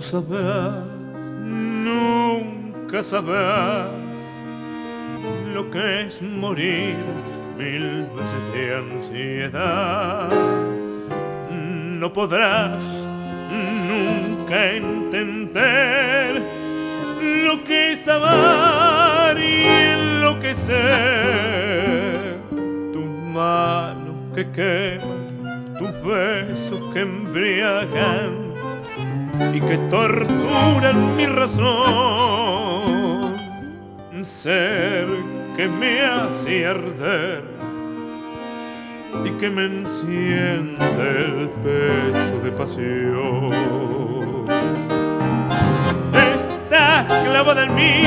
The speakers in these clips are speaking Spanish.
sabrás, nunca sabrás lo que es morir mil veces de ansiedad. No podrás nunca entender lo que es amar y enloquecer. Tus manos que queman, tus besos que embriagan y que torturan mi razón. Ser que me hace arder y que me enciende el pecho de pasión. Estás clavada en mí,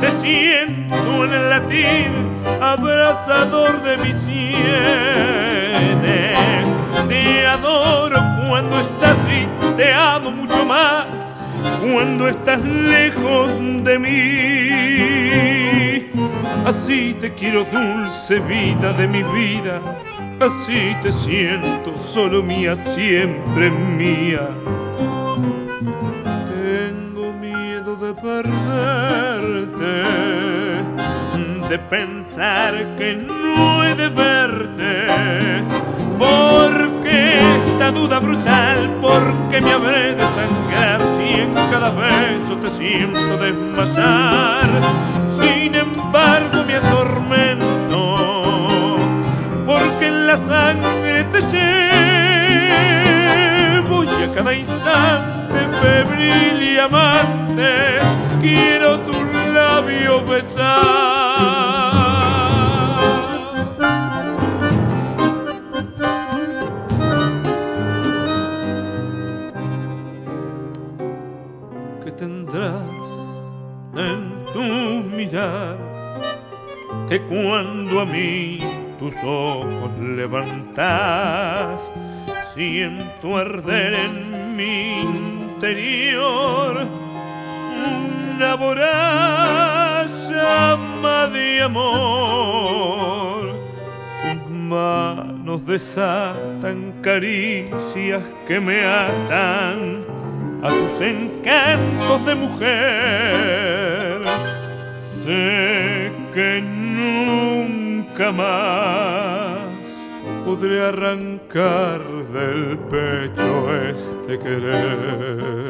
te siento en el latir, abrazador de mis sienes. Te adoro cuando estás y te amo mucho más cuando estás lejos de mí. Así te quiero dulce vida de mi vida, así te siento solo mía, siempre mía. Tengo miedo de perderte, de pensar que no he de verte, duda brutal, porque me habré de sangrar si en cada beso te siento desmayar. Sin embargo me atormento, porque en la sangre te llevo y a cada instante febril y amante quiero tu labio besar. En tu mirar que cuando a mí tus ojos levantas siento arder en mi interior una voraz llama de amor tus manos desatan caricias que me atan a tus encantos de mujer. Sé que nunca más podré arrancar del pecho este querer.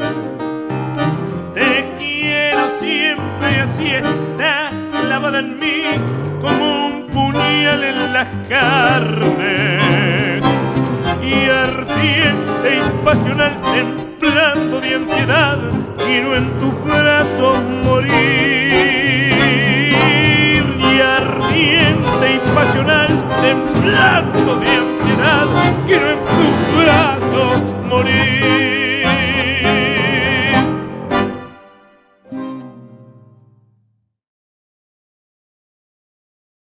Te quiero siempre así está clavada en mí como un puñal en las carnes y ardiente y pasional temblando de ansiedad quiero en tus brazos morir de ansiedad, quiero en tu brazo morir.